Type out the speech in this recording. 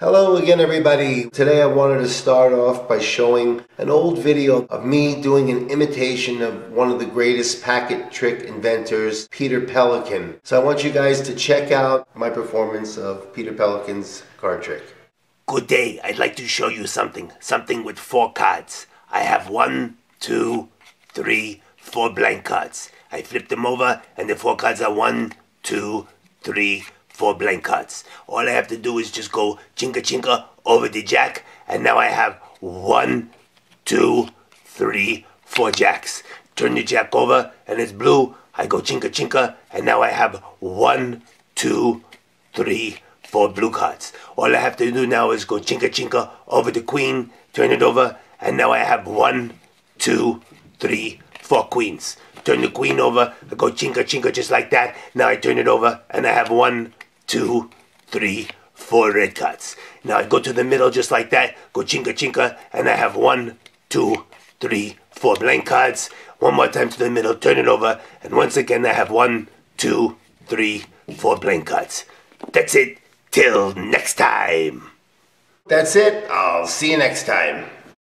Hello again everybody. Today I wanted to start off by showing an old video of me doing an imitation of one of the greatest packet trick inventors, Peter Pellikaan. So I want you guys to check out my performance of Peter Pellikaan's card trick. Good day. I'd like to show you something. Something with four cards. I have one, two, three, four blank cards. I flip them over and the four cards are one, two, three, four blank cards. All I have to do is just go chinka chinka over the jack, and now I have one, two, three, four jacks. Turn the jack over, and it's blue. I go chinka chinka, and now I have one, two, three, four blue cards. All I have to do now is go chinka chinka over the queen, turn it over, and now I have one, two, three, four queens. Turn the queen over, I go chinka chinka just like that. Now I turn it over, and I have one, two, three, four red cards. Now I go to the middle just like that, go chinka chinka, and I have one, two, three, four blank cards. One more time to the middle, turn it over, and once again I have one, two, three, four blank cards. That's it. Till next time. That's it. I'll see you next time.